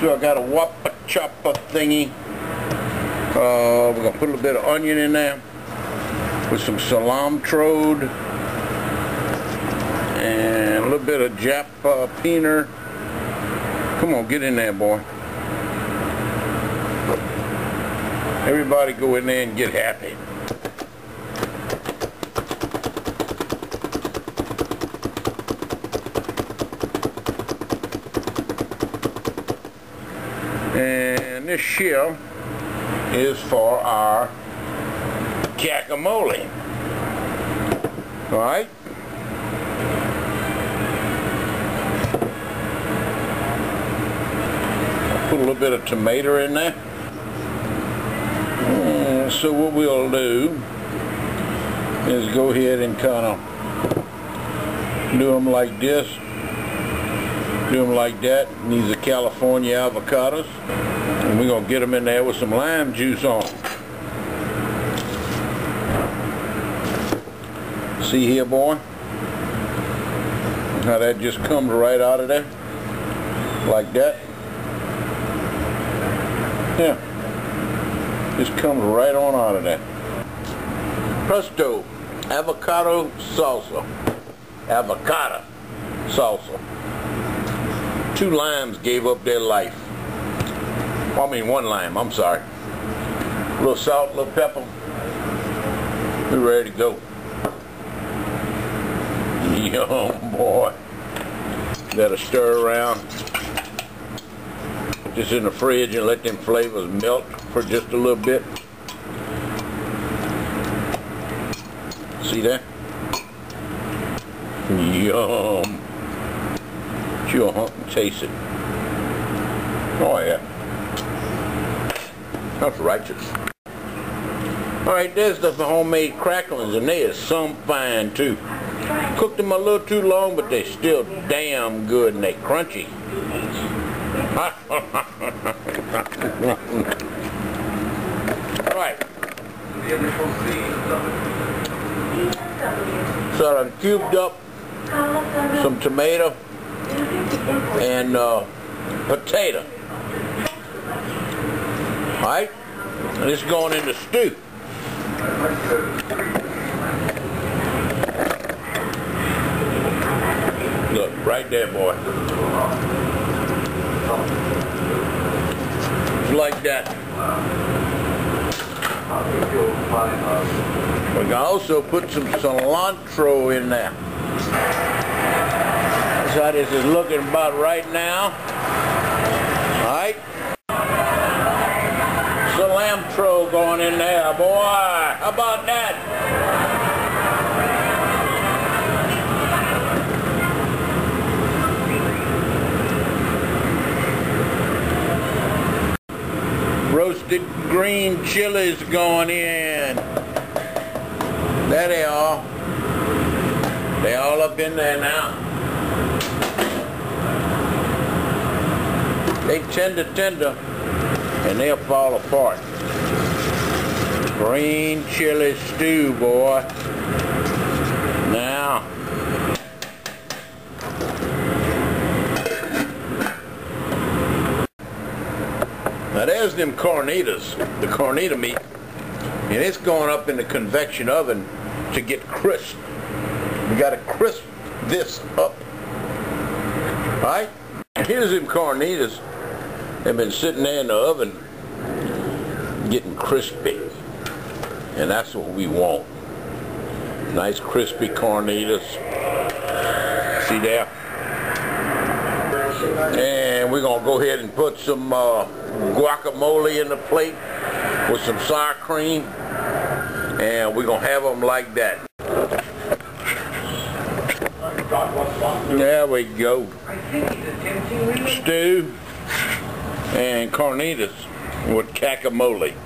So I got a whopper chopper thingy. Uh, we're gonna put a little bit of onion in there with some cilantro and a little bit of jalapeno. Come on, get in there, boy. Everybody go in there and get happy. And this shell is for our guacamole. Alright? Put a little bit of tomato in there. So what we'll do is go ahead and kind of do them like this. Do them like that. And these are California avocados. And we're going to get them in there with some lime juice on See here, boy? How that just comes right out of there? Like that. Yeah. Just comes right on out of there. Presto. Avocado salsa. Avocado salsa. Two limes gave up their life. Well, I mean one lime, I'm sorry. A little salt, a little pepper. We're ready to go. Yum, boy. Let it stir around. Put this in the fridge and let them flavors melt for just a little bit. See that? Yum. Chew a hump and taste it. Oh yeah. That's righteous. Alright, there's the homemade cracklings and they is some fine too. Cooked them a little too long, but they're still damn good and they crunchy. Alright. So I cubed up some tomato and uh, potato. Alright? And it's going in the stew. Look, right there, boy. Like that. We can also put some cilantro in there. How this is looking about right now. Alright? Cilantro going in there, boy. How about that? roasted green chilies going in. There they are. They all up in there now. They tender tender and they'll fall apart. Green chili stew, boy. Now, Now there's them carnitas, the carnita meat, and it's going up in the convection oven to get crisp. We got to crisp this up. Alright? Here's them carnitas. They've been sitting there in the oven getting crispy. And that's what we want. Nice crispy carnitas. See there? And we're going to go ahead and put some uh, guacamole in the plate with some sour cream. And we're going to have them like that. There we go. Stew and carnitas with guacamole.